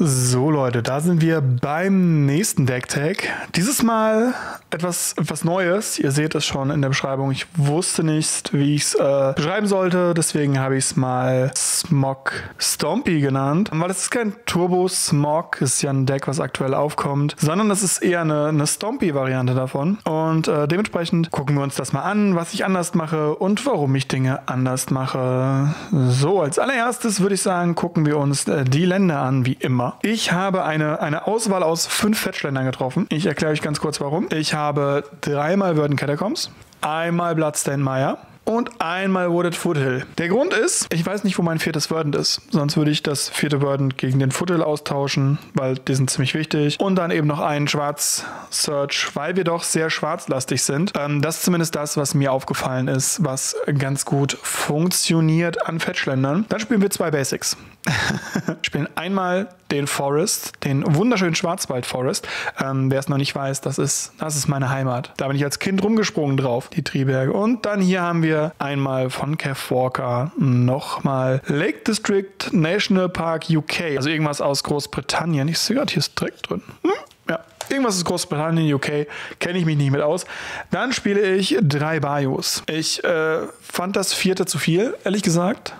So Leute, da sind wir beim nächsten Deck-Tag. Dieses Mal etwas, etwas Neues. Ihr seht es schon in der Beschreibung. Ich wusste nicht, wie ich es äh, beschreiben sollte. Deswegen habe ich es mal Smog Stompy genannt. Weil es ist kein Turbo Smog, ist ja ein Deck, was aktuell aufkommt, sondern es ist eher eine, eine Stompy-Variante davon. Und äh, dementsprechend gucken wir uns das mal an, was ich anders mache und warum ich Dinge anders mache. So, als allererstes würde ich sagen, gucken wir uns äh, die Länder an, wie immer. Ich habe eine, eine Auswahl aus fünf Fettschländern getroffen. Ich erkläre euch ganz kurz warum. Ich habe dreimal Würden Catacombs, einmal Bloodstained Maya, und einmal Wooded Foothill. Der Grund ist, ich weiß nicht, wo mein viertes Verdant ist. Sonst würde ich das vierte Verdant gegen den Foothill austauschen, weil die sind ziemlich wichtig. Und dann eben noch einen Schwarz Search, weil wir doch sehr schwarzlastig sind. Ähm, das ist zumindest das, was mir aufgefallen ist, was ganz gut funktioniert an Fettschländern. Dann spielen wir zwei Basics. spielen einmal den Forest, den wunderschönen Schwarzwald Forest. Ähm, Wer es noch nicht weiß, das ist, das ist meine Heimat. Da bin ich als Kind rumgesprungen drauf, die Triberge. Und dann hier haben wir einmal von Kev Walker nochmal Lake District National Park UK. Also irgendwas aus Großbritannien. Ich sehe gerade, hier ist direkt drin. Hm? Ja, Irgendwas ist Großbritannien, UK, kenne ich mich nicht mit aus. Dann spiele ich drei Bios. Ich äh, fand das vierte zu viel, ehrlich gesagt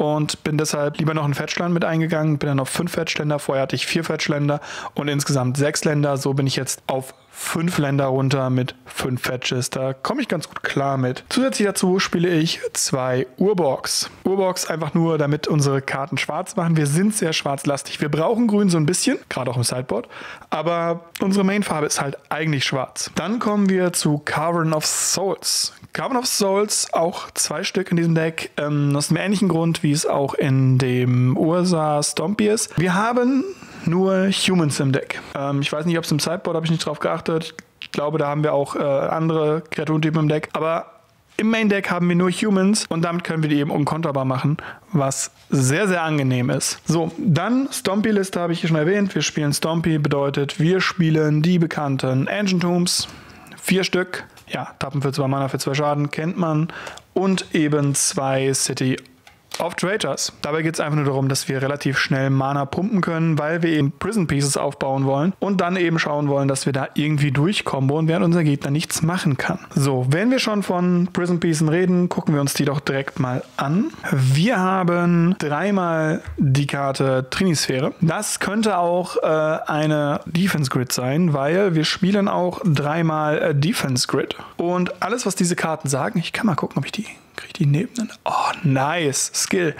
und bin deshalb lieber noch einen Fettschland mit eingegangen. Bin dann auf fünf Fettschländer. Vorher hatte ich vier Fettschländer und insgesamt sechs Länder. So bin ich jetzt auf fünf Länder runter mit fünf Fetches. Da komme ich ganz gut klar mit. Zusätzlich dazu spiele ich zwei Urbox. Urbox einfach nur, damit unsere Karten schwarz machen. Wir sind sehr schwarzlastig. Wir brauchen grün so ein bisschen, gerade auch im Sideboard. Aber unsere Mainfarbe ist halt eigentlich schwarz. Dann kommen wir zu Cavern of Souls. Cavern of Souls, auch zwei Stück in diesem Deck. Ähm, aus einem ähnlichen Grund, wie es auch in dem Ursa Stompy ist. Wir haben nur Humans im Deck. Ähm, ich weiß nicht, ob es im Sideboard, habe ich nicht drauf geachtet. Ich glaube, da haben wir auch äh, andere Kreaturentypen im Deck. Aber im Main Deck haben wir nur Humans und damit können wir die eben unkonterbar machen, was sehr, sehr angenehm ist. So, dann Stompy-Liste habe ich hier schon erwähnt. Wir spielen Stompy, bedeutet, wir spielen die bekannten Engine Tombs, vier Stück. Ja, Tappen für zwei Mana für zwei Schaden kennt man. Und eben zwei City auf Traitors. Dabei geht es einfach nur darum, dass wir relativ schnell Mana pumpen können, weil wir eben Prison Pieces aufbauen wollen und dann eben schauen wollen, dass wir da irgendwie durchkomboen, während unser Gegner nichts machen kann. So, wenn wir schon von Prison Pieces reden, gucken wir uns die doch direkt mal an. Wir haben dreimal die Karte Trinisphäre. Das könnte auch äh, eine Defense Grid sein, weil wir spielen auch dreimal äh, Defense Grid. Und alles, was diese Karten sagen, ich kann mal gucken, ob ich die kriege die neben. Oh, nice. Skill.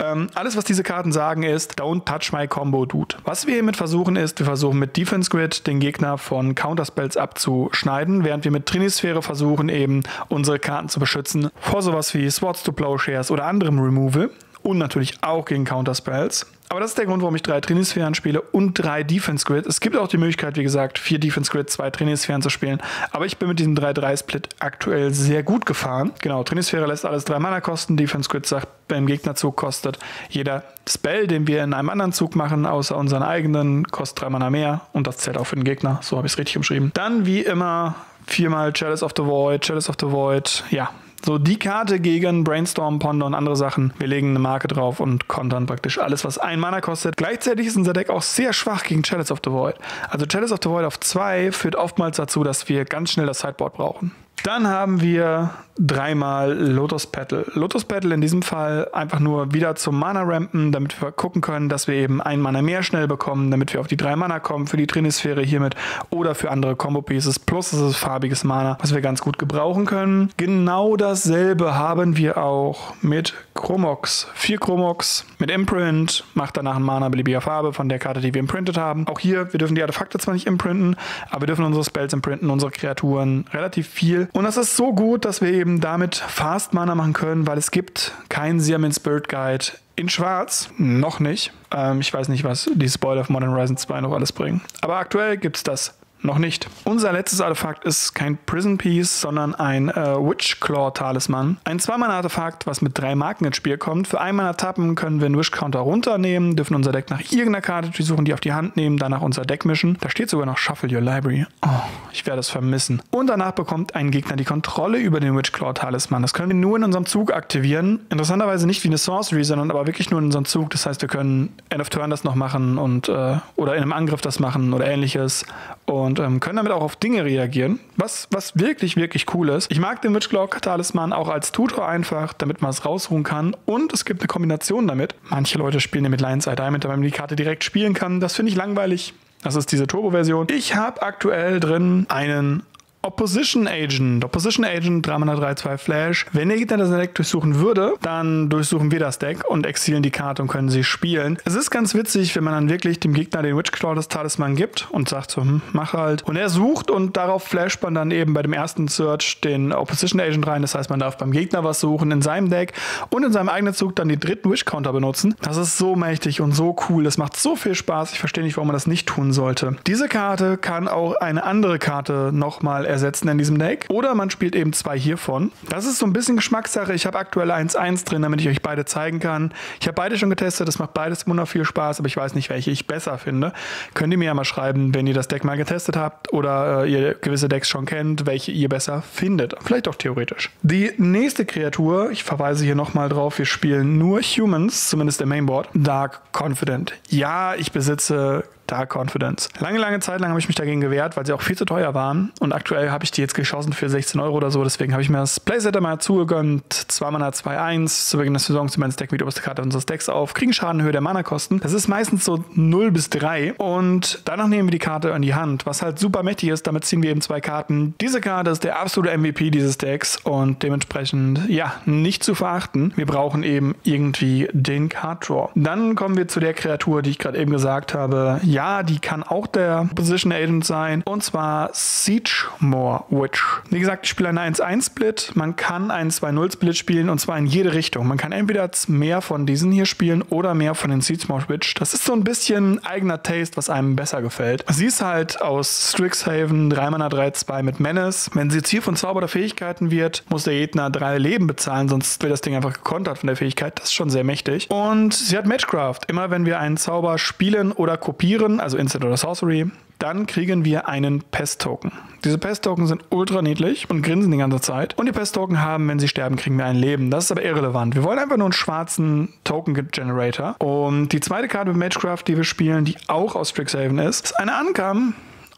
Ähm, alles, was diese Karten sagen, ist, don't touch my combo, dude. Was wir hiermit versuchen, ist, wir versuchen mit Defense Grid den Gegner von Counterspells abzuschneiden, während wir mit Trinisphäre versuchen, eben unsere Karten zu beschützen vor sowas wie Swords to Plowshares oder anderem Removal und natürlich auch gegen Counterspells. Aber das ist der Grund, warum ich drei Trainingssphären spiele und drei Defense Grid. Es gibt auch die Möglichkeit, wie gesagt, vier Defense Grid, zwei Trainingssphären zu spielen. Aber ich bin mit diesem 3-3-Split aktuell sehr gut gefahren. Genau, Trainingssphäre lässt alles drei Mana kosten. Defense Grid sagt, beim Gegnerzug kostet jeder Spell, den wir in einem anderen Zug machen, außer unseren eigenen, kostet drei Mana mehr. Und das zählt auch für den Gegner. So habe ich es richtig umschrieben. Dann wie immer viermal Chalice of the Void, Chalice of the Void. Ja, so, die Karte gegen Brainstorm, Ponder und andere Sachen. Wir legen eine Marke drauf und kontern praktisch alles, was ein Mana kostet. Gleichzeitig ist unser Deck auch sehr schwach gegen Chalice of the Void. Also Chalice of the Void auf 2 führt oftmals dazu, dass wir ganz schnell das Sideboard brauchen. Dann haben wir dreimal Lotus Petal. Lotus Petal in diesem Fall einfach nur wieder zum Mana rampen, damit wir gucken können, dass wir eben ein Mana mehr schnell bekommen, damit wir auf die drei Mana kommen für die Trinisphäre hiermit oder für andere Combo Pieces. Plus es ist farbiges Mana, was wir ganz gut gebrauchen können. Genau dasselbe haben wir auch mit Chromox. Vier Chromox mit Imprint, macht danach ein Mana beliebiger Farbe von der Karte, die wir imprintet haben. Auch hier, wir dürfen die Artefakte zwar nicht imprinten, aber wir dürfen unsere Spells imprinten, unsere Kreaturen relativ viel. Und das ist so gut, dass wir eben damit Fast Mana machen können, weil es gibt keinen Siamin Spirit Guide in Schwarz. Noch nicht. Ähm, ich weiß nicht, was die Spoiler of Modern Horizon 2 noch alles bringen. Aber aktuell gibt es das noch nicht. Unser letztes Artefakt ist kein Prison Piece, sondern ein äh, Witch Claw Talisman. Ein 2-Mana-Artefakt, was mit drei Marken ins Spiel kommt. Für einmal tappen können wir einen Wish Counter runternehmen, dürfen unser Deck nach irgendeiner Karte suchen, die auf die Hand nehmen, danach unser Deck mischen. Da steht sogar noch Shuffle Your Library. Oh, ich werde es vermissen. Und danach bekommt ein Gegner die Kontrolle über den Witch Claw Talisman. Das können wir nur in unserem Zug aktivieren. Interessanterweise nicht wie eine Sorcery, sondern aber wirklich nur in unserem Zug. Das heißt, wir können End of Turn das noch machen und äh, oder in einem Angriff das machen oder ähnliches. Und ähm, können damit auch auf Dinge reagieren, was, was wirklich, wirklich cool ist. Ich mag den Witchclock Talisman auch als Tutor einfach, damit man es rausruhen kann. Und es gibt eine Kombination damit. Manche Leute spielen ja mit Lions Eye Diamond, damit man die Karte direkt spielen kann. Das finde ich langweilig. Das ist diese Turbo-Version. Ich habe aktuell drin einen Opposition Agent. Opposition Agent 332 Flash. Wenn der Gegner das Deck durchsuchen würde, dann durchsuchen wir das Deck und exilen die Karte und können sie spielen. Es ist ganz witzig, wenn man dann wirklich dem Gegner den Witchclaw des Talisman gibt und sagt so, hm, mach halt. Und er sucht und darauf flasht man dann eben bei dem ersten Search den Opposition Agent rein. Das heißt, man darf beim Gegner was suchen in seinem Deck und in seinem eigenen Zug dann den dritten Wish Counter benutzen. Das ist so mächtig und so cool. Das macht so viel Spaß. Ich verstehe nicht, warum man das nicht tun sollte. Diese Karte kann auch eine andere Karte nochmal ersetzen in diesem Deck. Oder man spielt eben zwei hiervon. Das ist so ein bisschen Geschmackssache. Ich habe aktuell 1-1 drin, damit ich euch beide zeigen kann. Ich habe beide schon getestet. Das macht beides wunderbar viel Spaß, aber ich weiß nicht, welche ich besser finde. Könnt ihr mir ja mal schreiben, wenn ihr das Deck mal getestet habt oder äh, ihr gewisse Decks schon kennt, welche ihr besser findet. Vielleicht auch theoretisch. Die nächste Kreatur, ich verweise hier nochmal drauf, wir spielen nur Humans, zumindest im Mainboard. Dark Confident. Ja, ich besitze Dark Confidence. Lange, lange Zeit lang habe ich mich dagegen gewehrt, weil sie auch viel zu teuer waren. Und aktuell habe ich die jetzt geschossen für 16 Euro oder so. Deswegen habe ich mir das Playset mal zugegönnt. Zwei Mana 2-1. Zu Beginn der Saison zu meines Deck mit oberste Karte unseres Decks auf. Kriegen Schadenhöhe der Mana-Kosten. Das ist meistens so 0 bis 3. Und danach nehmen wir die Karte in die Hand, was halt super mächtig ist. Damit ziehen wir eben zwei Karten. Diese Karte ist der absolute MVP dieses Decks und dementsprechend, ja, nicht zu verachten. Wir brauchen eben irgendwie den Card Draw. Dann kommen wir zu der Kreatur, die ich gerade eben gesagt habe. Ja, ja, die kann auch der Position Agent sein. Und zwar Siegemore Witch. Wie gesagt, ich spiele eine 1-1-Split. Man kann einen 2-0-Split spielen und zwar in jede Richtung. Man kann entweder mehr von diesen hier spielen oder mehr von den Siegemore Witch. Das ist so ein bisschen eigener Taste, was einem besser gefällt. Sie ist halt aus Strixhaven 3 Mana 3-2 mit Menace. Wenn sie Ziel von Zauber der Fähigkeiten wird, muss der Gegner drei Leben bezahlen, sonst wird das Ding einfach gekontert von der Fähigkeit. Das ist schon sehr mächtig. Und sie hat Matchcraft. Immer wenn wir einen Zauber spielen oder kopieren, machen, also Instant oder Sorcery, dann kriegen wir einen Pest-Token. Diese Pest-Token sind ultra niedlich und grinsen die ganze Zeit. Und die Pest-Token haben, wenn sie sterben, kriegen wir ein Leben. Das ist aber irrelevant. Wir wollen einfach nur einen schwarzen Token-Generator. Und die zweite Karte mit Magecraft, die wir spielen, die auch aus Strixhaven ist, ist eine Ankam,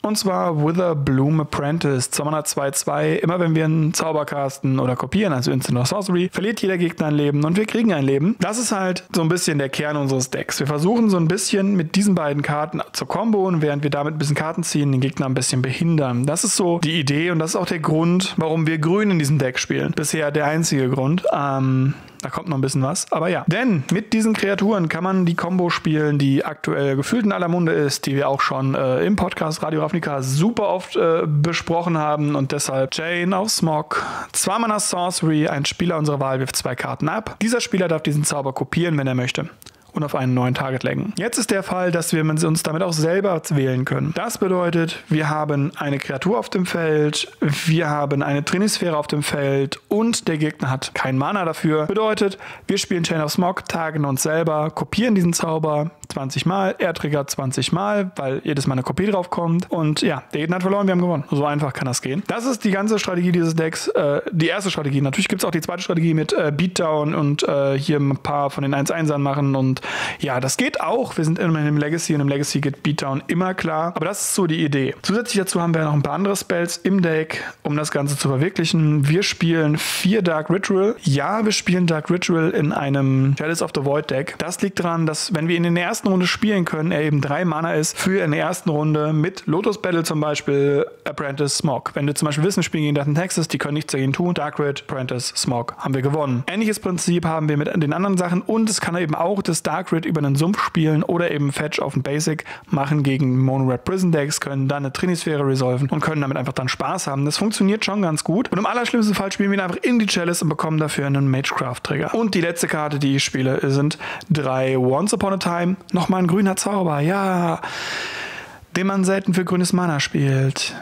und zwar Wither Bloom Apprentice. 202-2. Immer wenn wir einen Zauber casten oder kopieren, also Instant oder Sorcery, verliert jeder Gegner ein Leben und wir kriegen ein Leben. Das ist halt so ein bisschen der Kern unseres Decks. Wir versuchen so ein bisschen mit diesen beiden Karten zu komboen, während wir damit ein bisschen Karten ziehen, den Gegner ein bisschen behindern. Das ist so die Idee und das ist auch der Grund, warum wir grün in diesem Deck spielen. Bisher der einzige Grund. Ähm, da kommt noch ein bisschen was. Aber ja. Denn mit diesen Kreaturen kann man die Combo spielen, die aktuell gefühlt in aller Munde ist, die wir auch schon äh, im Podcast Radio Ravnica super oft äh, besprochen haben. Und deshalb Jane auf Smog. Zwei Mana Sorcery, ein Spieler unserer Wahl wirft zwei Karten ab. Dieser Spieler darf diesen Zauber kopieren, wenn er möchte und auf einen neuen Target lenken. Jetzt ist der Fall, dass wir uns damit auch selber wählen können. Das bedeutet, wir haben eine Kreatur auf dem Feld, wir haben eine Trinisphäre auf dem Feld und der Gegner hat kein Mana dafür. Bedeutet, wir spielen Chain of Smog, targen uns selber, kopieren diesen Zauber 20 Mal, er triggert 20 Mal, weil jedes Mal eine Kopie drauf kommt und ja, der Gegner hat verloren, wir haben gewonnen. So einfach kann das gehen. Das ist die ganze Strategie dieses Decks. Äh, die erste Strategie. Natürlich gibt es auch die zweite Strategie mit äh, Beatdown und äh, hier ein paar von den 1-1ern machen und ja, das geht auch. Wir sind immerhin im Legacy und im Legacy geht Beatdown immer klar. Aber das ist so die Idee. Zusätzlich dazu haben wir noch ein paar andere Spells im Deck, um das Ganze zu verwirklichen. Wir spielen vier Dark Ritual. Ja, wir spielen Dark Ritual in einem Chalice of the Void Deck. Das liegt daran, dass wenn wir ihn in der ersten Runde spielen können, er eben drei Mana ist für in der ersten Runde mit Lotus Battle zum Beispiel Apprentice Smog. Wenn wir zum Beispiel wissen, spielen gegen Death Texas, die können nichts dagegen tun. Dark Red, Apprentice Smog haben wir gewonnen. Ähnliches Prinzip haben wir mit den anderen Sachen und es kann eben auch das Dark Red über einen Sumpf spielen oder eben Fetch auf ein Basic machen gegen Mono Red Prison Decks, können dann eine Trinisphäre resolven und können damit einfach dann Spaß haben. Das funktioniert schon ganz gut. Und im allerschlimmsten Fall spielen wir ihn einfach in die Chalice und bekommen dafür einen Magecraft Trigger. Und die letzte Karte, die ich spiele, sind drei Once Upon a Time. Nochmal ein grüner Zauber. Ja. den man selten für grünes Mana spielt.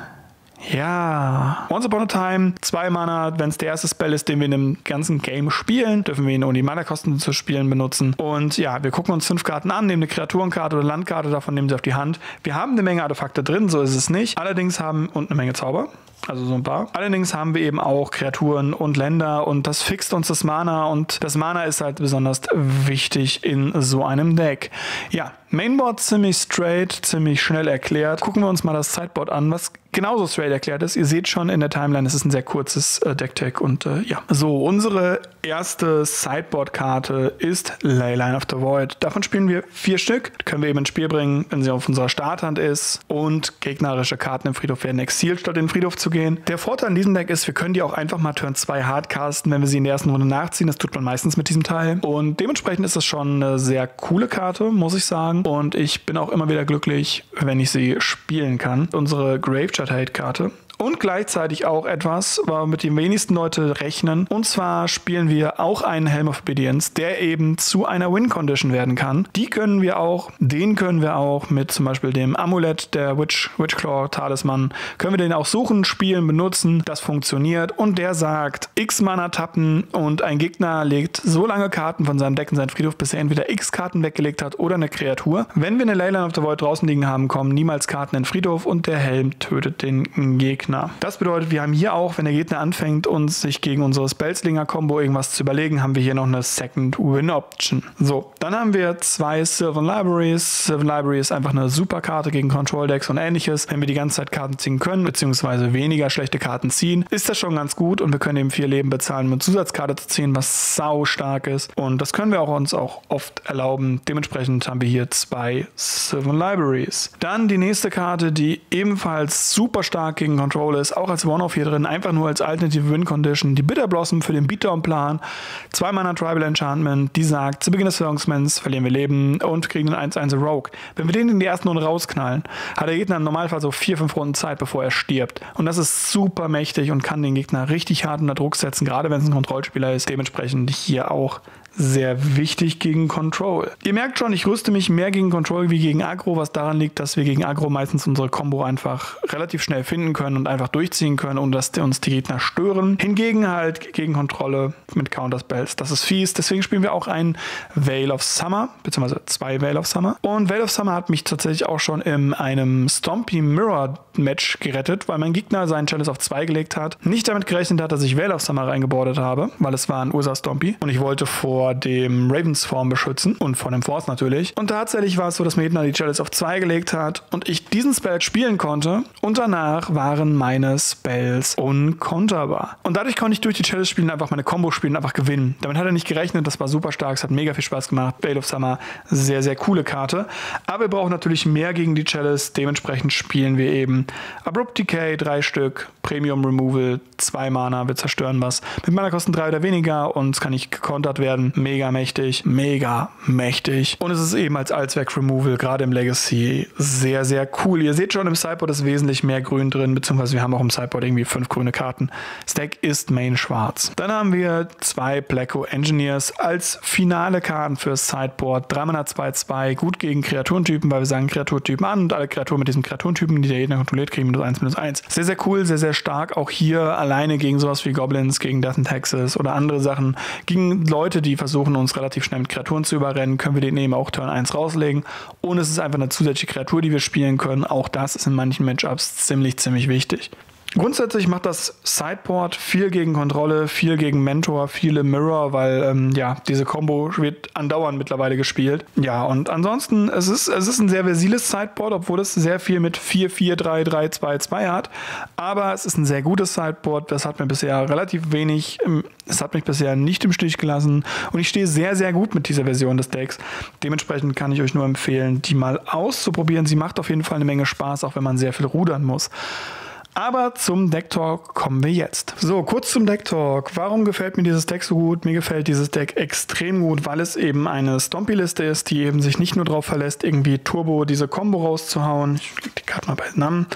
Ja, Once Upon a Time, zwei Mana, wenn es der erste Spell ist, den wir in einem ganzen Game spielen, dürfen wir ihn, ohne die Mana-Kosten zu spielen, benutzen. Und ja, wir gucken uns fünf Karten an, nehmen eine Kreaturenkarte oder Landkarte, davon nehmen sie auf die Hand. Wir haben eine Menge Artefakte drin, so ist es nicht. Allerdings haben, und eine Menge Zauber, also so ein paar. Allerdings haben wir eben auch Kreaturen und Länder und das fixt uns das Mana und das Mana ist halt besonders wichtig in so einem Deck. Ja, Mainboard ziemlich straight, ziemlich schnell erklärt. Gucken wir uns mal das Sideboard an, was genauso straight erklärt ist. Ihr seht schon in der Timeline, es ist ein sehr kurzes äh, Deck-Tag und äh, ja. So, unsere erste Sideboard-Karte ist Leyline of the Void. Davon spielen wir vier Stück. Die können wir eben ins Spiel bringen, wenn sie auf unserer Starthand ist. Und gegnerische Karten im Friedhof werden exiled, statt in den Friedhof zu gehen. Der Vorteil an diesem Deck ist, wir können die auch einfach mal Turn 2 hardcasten, wenn wir sie in der ersten Runde nachziehen. Das tut man meistens mit diesem Teil. Und dementsprechend ist das schon eine sehr coole Karte, muss ich sagen. Und ich bin auch immer wieder glücklich, wenn ich sie spielen kann. Unsere Gravechart Hate Karte und gleichzeitig auch etwas, womit die wenigsten Leute rechnen. Und zwar spielen wir auch einen Helm of Obedience, der eben zu einer Win-Condition werden kann. Die können wir auch, den können wir auch mit zum Beispiel dem Amulett der Witch, Witchclaw Talisman, können wir den auch suchen, spielen, benutzen. Das funktioniert und der sagt, x Mana tappen und ein Gegner legt so lange Karten von seinem Deck in seinen Friedhof, bis er entweder x Karten weggelegt hat oder eine Kreatur. Wenn wir eine Leyline of the Void draußen liegen haben, kommen niemals Karten in den Friedhof und der Helm tötet den Gegner. Gegner. Das bedeutet, wir haben hier auch, wenn der Gegner anfängt, uns sich gegen unsere Spellslinger-Kombo irgendwas zu überlegen, haben wir hier noch eine Second Win Option. So, dann haben wir zwei Sylvan Libraries. Sylvan Library ist einfach eine super Karte gegen Control Decks und ähnliches. Wenn wir die ganze Zeit Karten ziehen können, beziehungsweise weniger schlechte Karten ziehen, ist das schon ganz gut und wir können eben vier Leben bezahlen, um eine Zusatzkarte zu ziehen, was sau stark ist. Und das können wir auch uns auch oft erlauben. Dementsprechend haben wir hier zwei Sylvan Libraries. Dann die nächste Karte, die ebenfalls super stark gegen Control Control ist, auch als One-Off hier drin, einfach nur als Alternative Win Condition. Die Bitter Blossom für den Beatdown-Plan, zwei Mana Tribal Enchantment, die sagt, zu Beginn des Führungsmans verlieren wir Leben und kriegen einen 1-1 Rogue. Wenn wir den in die ersten Runde rausknallen, hat der Gegner im Normalfall so 4-5 Runden Zeit, bevor er stirbt. Und das ist super mächtig und kann den Gegner richtig hart unter Druck setzen, gerade wenn es ein Kontrollspieler ist. Dementsprechend hier auch sehr wichtig gegen Control. Ihr merkt schon, ich rüste mich mehr gegen Control wie gegen Agro, was daran liegt, dass wir gegen Agro meistens unsere Combo einfach relativ schnell finden können und einfach durchziehen können, ohne dass uns die Gegner stören. Hingegen halt gegen Kontrolle mit Counterspells. Das ist fies. Deswegen spielen wir auch ein Veil of Summer, beziehungsweise zwei Veil of Summer. Und Veil of Summer hat mich tatsächlich auch schon in einem Stompy Mirror Match gerettet, weil mein Gegner seinen Chalice auf zwei gelegt hat. Nicht damit gerechnet hat, dass ich Veil of Summer reingebordet habe, weil es war ein Ursa Stompy. Und ich wollte vor vor dem Ravens-Form beschützen und vor dem Force natürlich. Und tatsächlich war es so, dass Medna die Chalice auf 2 gelegt hat und ich diesen Spell spielen konnte und danach waren meine Spells unkonterbar. Und dadurch konnte ich durch die Chalice spielen einfach meine Combo spielen einfach gewinnen. Damit hat er nicht gerechnet, das war super stark, es hat mega viel Spaß gemacht. Bale of Summer, sehr, sehr coole Karte. Aber wir brauchen natürlich mehr gegen die Chalice, dementsprechend spielen wir eben Abrupt Decay, drei Stück, Premium Removal, zwei Mana, wir zerstören was. Mit Mana kosten drei oder weniger und es kann nicht gekontert werden mega mächtig, mega mächtig. Und es ist eben als Allzweck-Removal, gerade im Legacy, sehr, sehr cool. Ihr seht schon, im Sideboard ist wesentlich mehr Grün drin, beziehungsweise wir haben auch im Sideboard irgendwie fünf grüne Karten. Stack ist Main schwarz. Dann haben wir zwei Blacko Engineers als finale Karten fürs Sideboard. 3 Mana 2-2, gut gegen Kreaturentypen, weil wir sagen Kreaturtypen an und alle Kreaturen mit diesem Kreaturentypen, die der Gegner kontrolliert, kriegen minus 1, minus 1. Sehr, sehr cool, sehr, sehr stark. Auch hier alleine gegen sowas wie Goblins, gegen Death and Taxes oder andere Sachen. Gegen Leute, die versuchen, uns relativ schnell mit Kreaturen zu überrennen, können wir den eben auch Turn 1 rauslegen. Und es ist einfach eine zusätzliche Kreatur, die wir spielen können. Auch das ist in manchen Matchups ziemlich, ziemlich wichtig. Grundsätzlich macht das Sideboard viel gegen Kontrolle, viel gegen Mentor, viele Mirror, weil ähm, ja, diese Combo wird andauernd mittlerweile gespielt. Ja, und ansonsten, es ist, es ist ein sehr versiles Sideboard, obwohl es sehr viel mit 4, 4, 3, 3, 2, 2 hat. Aber es ist ein sehr gutes Sideboard. Das hat mir bisher relativ wenig, es hat mich bisher nicht im Stich gelassen. Und ich stehe sehr, sehr gut mit dieser Version des Decks. Dementsprechend kann ich euch nur empfehlen, die mal auszuprobieren. Sie macht auf jeden Fall eine Menge Spaß, auch wenn man sehr viel rudern muss. Aber zum Deck Talk kommen wir jetzt. So, kurz zum Deck Talk. Warum gefällt mir dieses Deck so gut? Mir gefällt dieses Deck extrem gut, weil es eben eine Stompy-Liste ist, die eben sich nicht nur darauf verlässt, irgendwie Turbo diese Combo rauszuhauen. Ich leg die Karte mal bei Namen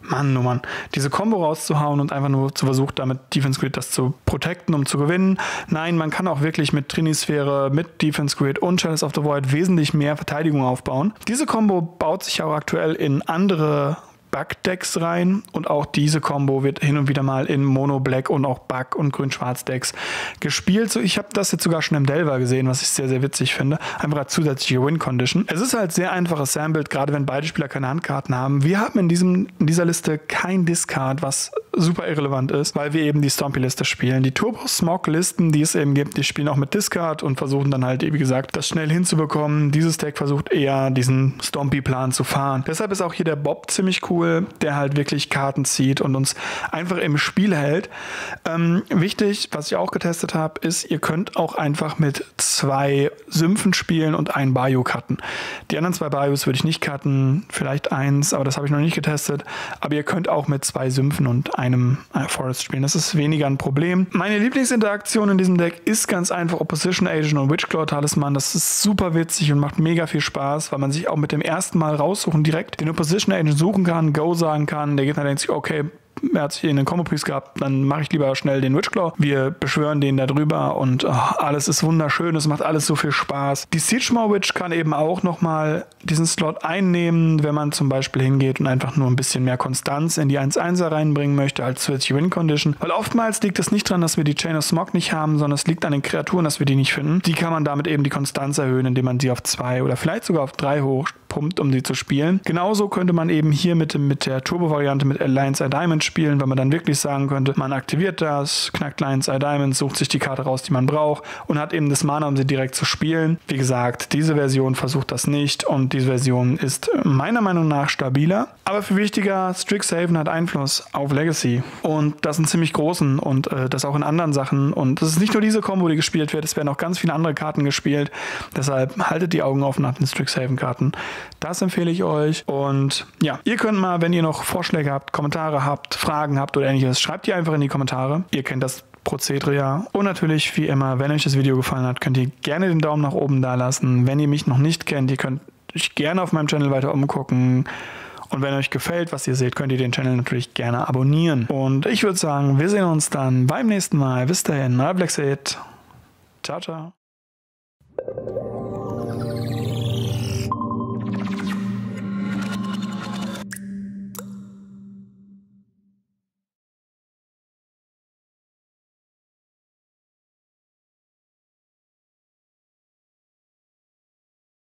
Mann, oh Mann, diese Combo rauszuhauen und einfach nur zu versuchen, damit Defense Grid das zu protecten, um zu gewinnen. Nein, man kann auch wirklich mit Trinisphäre, mit Defense Grid und Chalice of the Void wesentlich mehr Verteidigung aufbauen. Diese Combo baut sich auch aktuell in andere Bug-Decks rein und auch diese Combo wird hin und wieder mal in Mono-Black und auch Bug- und Grün-Schwarz-Decks gespielt. So, ich habe das jetzt sogar schon im Delver gesehen, was ich sehr, sehr witzig finde. Einfach als zusätzliche Win-Condition. Es ist halt sehr einfaches Sampled, gerade wenn beide Spieler keine Handkarten haben. Wir haben in, diesem, in dieser Liste kein Discard, was super irrelevant ist, weil wir eben die Stompy-Liste spielen. Die Turbo-Smog-Listen, die es eben gibt, die spielen auch mit Discard und versuchen dann halt, wie gesagt, das schnell hinzubekommen. Dieses Deck versucht eher diesen Stompy-Plan zu fahren. Deshalb ist auch hier der Bob ziemlich cool cool, der halt wirklich Karten zieht und uns einfach im Spiel hält. Ähm, wichtig, was ich auch getestet habe, ist, ihr könnt auch einfach mit zwei Sümpfen spielen und einen Bayou cutten. Die anderen zwei Bayous würde ich nicht cutten, vielleicht eins, aber das habe ich noch nicht getestet. Aber ihr könnt auch mit zwei Sümpfen und einem äh, Forest spielen. Das ist weniger ein Problem. Meine Lieblingsinteraktion in diesem Deck ist ganz einfach Opposition Agent und Witchclaw Talisman. Das ist super witzig und macht mega viel Spaß, weil man sich auch mit dem ersten Mal raussuchen direkt den Opposition Agent suchen kann, Go sagen kann. Der Gegner denkt sich, okay, er hat sich in den Combo Priest gehabt, dann mache ich lieber schnell den Witchclaw. Wir beschwören den da drüber und oh, alles ist wunderschön, es macht alles so viel Spaß. Die Siegemaw Witch kann eben auch nochmal diesen Slot einnehmen, wenn man zum Beispiel hingeht und einfach nur ein bisschen mehr Konstanz in die 1-1er reinbringen möchte als zusätzliche Win Condition. Weil oftmals liegt es nicht daran, dass wir die Chain of Smog nicht haben, sondern es liegt an den Kreaturen, dass wir die nicht finden. Die kann man damit eben die Konstanz erhöhen, indem man sie auf 2 oder vielleicht sogar auf 3 hochpumpt, um sie zu spielen. Genauso könnte man eben hier mit, mit der Turbo-Variante mit Alliance Eye Diamond spielen, weil man dann wirklich sagen könnte, man aktiviert das, knackt Lions Eye Diamond, sucht sich die Karte raus, die man braucht und hat eben das Mana, um sie direkt zu spielen. Wie gesagt, diese Version versucht das nicht und diese Version ist meiner Meinung nach stabiler. Aber für wichtiger, Strixhaven hat Einfluss auf Legacy. Und das einen ziemlich großen und äh, das auch in anderen Sachen. Und es ist nicht nur diese Combo, die gespielt wird, es werden auch ganz viele andere Karten gespielt. Deshalb haltet die Augen offen nach den Strixhaven-Karten. Das empfehle ich euch. Und ja, ihr könnt mal, wenn ihr noch Vorschläge habt, Kommentare habt, Fragen habt oder ähnliches, schreibt die einfach in die Kommentare. Ihr kennt das Prozedere ja. Und natürlich, wie immer, wenn euch das Video gefallen hat, könnt ihr gerne den Daumen nach oben da lassen. Wenn ihr mich noch nicht kennt, ihr könnt euch gerne auf meinem Channel weiter umgucken. Und wenn euch gefällt, was ihr seht, könnt ihr den Channel natürlich gerne abonnieren. Und ich würde sagen, wir sehen uns dann beim nächsten Mal. Bis dahin, euer Black Ciao, ciao.